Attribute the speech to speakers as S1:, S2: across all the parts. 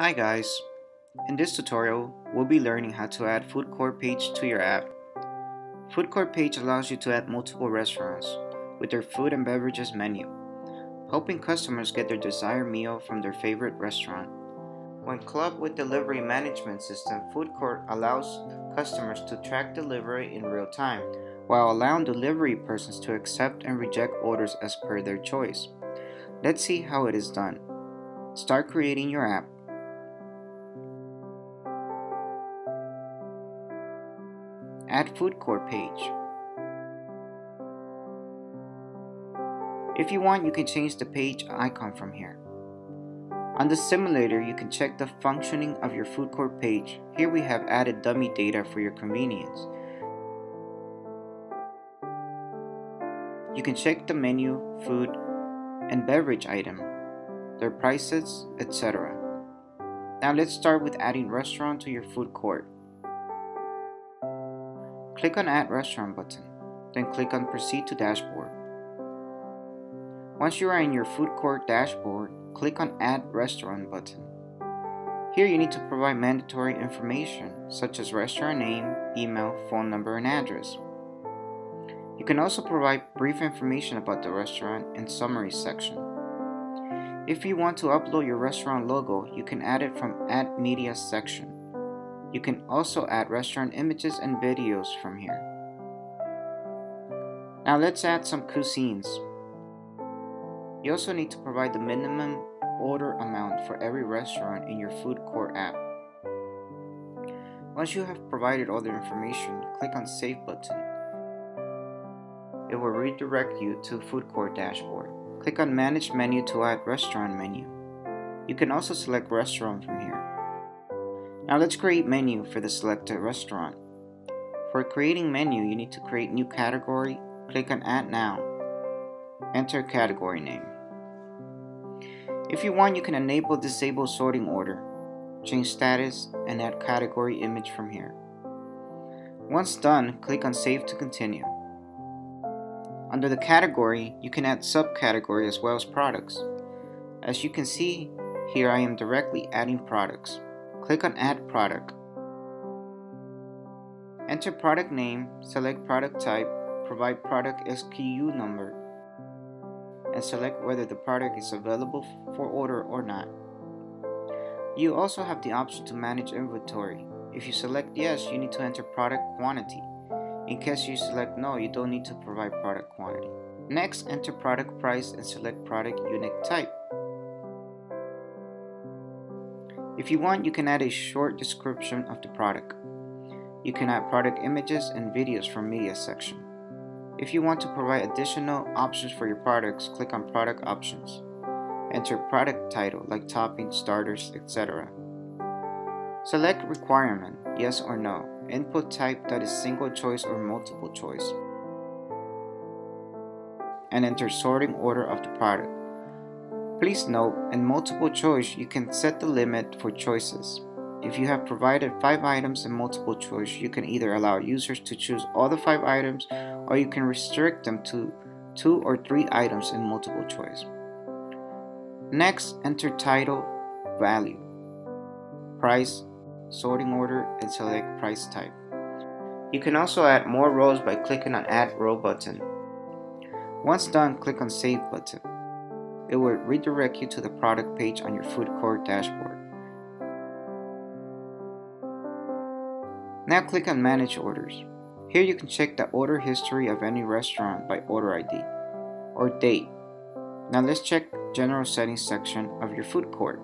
S1: Hi guys! In this tutorial, we'll be learning how to add food court page to your app. Food court page allows you to add multiple restaurants with their food and beverages menu, helping customers get their desired meal from their favorite restaurant. When clubbed with delivery management system, food court allows customers to track delivery in real time while allowing delivery persons to accept and reject orders as per their choice. Let's see how it is done. Start creating your app Add food court page. If you want, you can change the page icon from here. On the simulator, you can check the functioning of your food court page. Here we have added dummy data for your convenience. You can check the menu, food, and beverage item, their prices, etc. Now let's start with adding restaurant to your food court. Click on Add Restaurant button, then click on Proceed to Dashboard. Once you are in your food court dashboard, click on Add Restaurant button. Here you need to provide mandatory information such as restaurant name, email, phone number, and address. You can also provide brief information about the restaurant in summary section. If you want to upload your restaurant logo, you can add it from Add Media section. You can also add restaurant images and videos from here. Now let's add some cuisines. You also need to provide the minimum order amount for every restaurant in your food court app. Once you have provided all the information, click on Save button. It will redirect you to Food Court dashboard. Click on Manage menu to add restaurant menu. You can also select restaurant from here. Now let's create menu for the selected restaurant. For creating menu, you need to create new category, click on add now, enter category name. If you want, you can enable disable sorting order, change status, and add category image from here. Once done, click on save to continue. Under the category, you can add subcategory as well as products. As you can see, here I am directly adding products. Click on Add Product. Enter product name, select product type, provide product SKU number, and select whether the product is available for order or not. You also have the option to manage inventory. If you select yes, you need to enter product quantity. In case you select no, you don't need to provide product quantity. Next, enter product price and select product unit type. If you want, you can add a short description of the product. You can add product images and videos from media section. If you want to provide additional options for your products, click on product options. Enter product title like topping, starters, etc. Select requirement, yes or no. Input type that is single choice or multiple choice. And enter sorting order of the product. Please note, in multiple choice, you can set the limit for choices. If you have provided 5 items in multiple choice, you can either allow users to choose all the 5 items or you can restrict them to 2 or 3 items in multiple choice. Next, enter title, value, price, sorting order, and select price type. You can also add more rows by clicking on Add Row button. Once done, click on Save button it will redirect you to the product page on your food court dashboard. Now click on Manage Orders. Here you can check the order history of any restaurant by order ID or date. Now let's check General Settings section of your food court.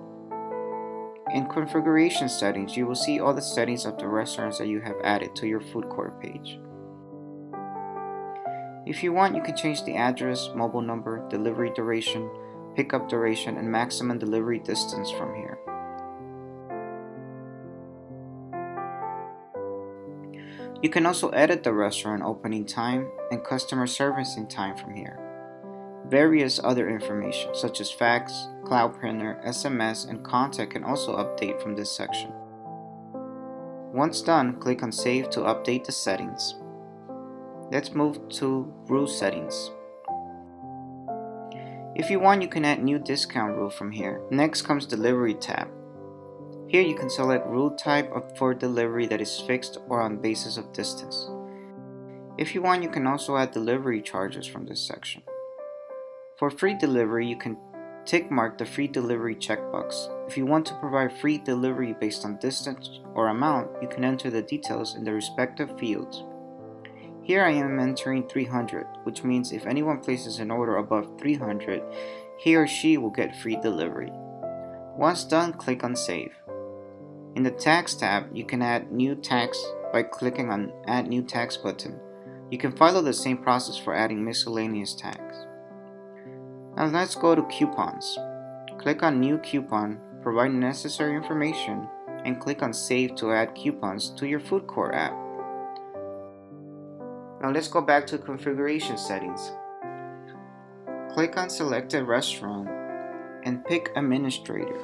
S1: In Configuration Settings, you will see all the settings of the restaurants that you have added to your food court page. If you want, you can change the address, mobile number, delivery duration, pickup duration, and maximum delivery distance from here. You can also edit the restaurant opening time and customer servicing time from here. Various other information such as fax, cloud printer, SMS, and contact can also update from this section. Once done, click on Save to update the settings. Let's move to Rule Settings. If you want, you can add new discount rule from here. Next comes Delivery tab. Here you can select rule type for delivery that is fixed or on basis of distance. If you want, you can also add delivery charges from this section. For free delivery, you can tick mark the free delivery checkbox. If you want to provide free delivery based on distance or amount, you can enter the details in the respective fields. Here I am entering 300, which means if anyone places an order above 300, he or she will get free delivery. Once done, click on Save. In the Tags tab, you can add new tags by clicking on Add New Tags button. You can follow the same process for adding miscellaneous tags. Now let's go to Coupons. Click on New Coupon, provide necessary information, and click on Save to add coupons to your food court app. Now let's go back to configuration settings. Click on selected restaurant and pick administrator.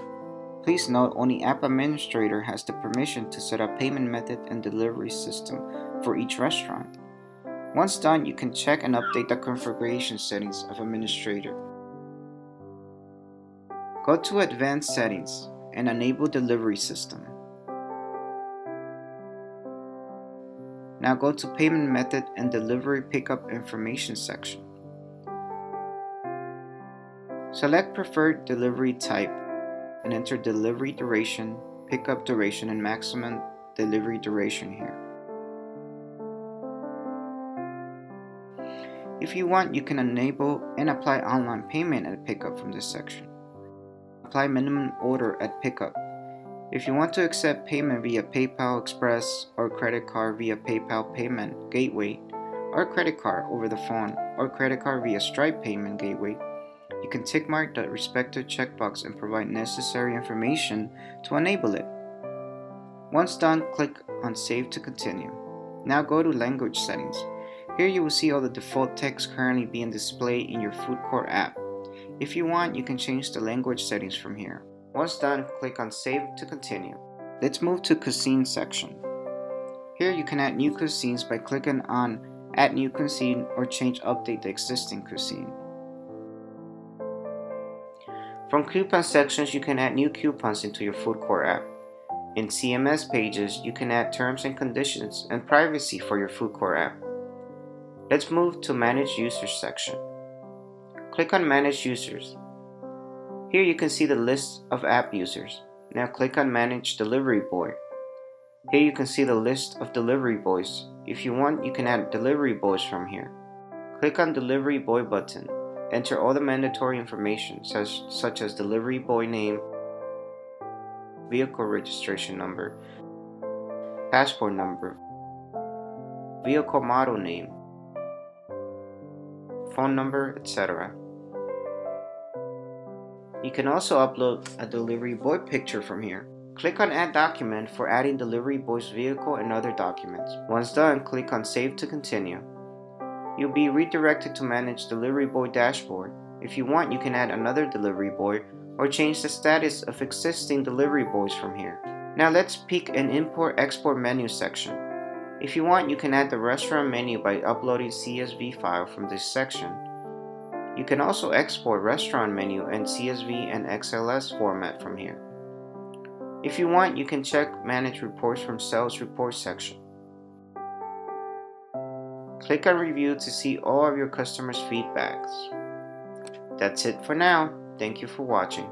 S1: Please note only app administrator has the permission to set up payment method and delivery system for each restaurant. Once done, you can check and update the configuration settings of administrator. Go to advanced settings and enable delivery system. Now go to payment method and delivery pickup information section. Select preferred delivery type and enter delivery duration, pickup duration, and maximum delivery duration here. If you want, you can enable and apply online payment at pickup from this section. Apply minimum order at pickup. If you want to accept payment via PayPal Express or credit card via PayPal Payment Gateway, or credit card over the phone, or credit card via Stripe Payment Gateway, you can tick mark the respective checkbox and provide necessary information to enable it. Once done, click on Save to continue. Now go to Language Settings. Here you will see all the default text currently being displayed in your food court app. If you want, you can change the language settings from here. Once done, click on Save to continue. Let's move to Cuisine section. Here you can add new cuisines by clicking on Add New Cuisine or change update the existing cuisine. From coupon sections, you can add new coupons into your food court app. In CMS pages, you can add terms and conditions and privacy for your food court app. Let's move to Manage Users section. Click on Manage Users. Here you can see the list of app users. Now click on Manage Delivery Boy. Here you can see the list of delivery boys. If you want, you can add delivery boys from here. Click on Delivery Boy button Enter all the mandatory information such, such as delivery boy name, vehicle registration number, passport number, vehicle model name, phone number, etc. You can also upload a delivery boy picture from here. Click on Add Document for adding delivery boy's vehicle and other documents. Once done, click on Save to continue. You'll be redirected to manage Delivery Boy dashboard. If you want, you can add another delivery boy or change the status of existing delivery boys from here. Now let's pick an import export menu section. If you want, you can add the restaurant menu by uploading CSV file from this section. You can also export restaurant menu in CSV and XLS format from here. If you want, you can check manage reports from sales report section. Click on review to see all of your customers' feedbacks. That's it for now. Thank you for watching.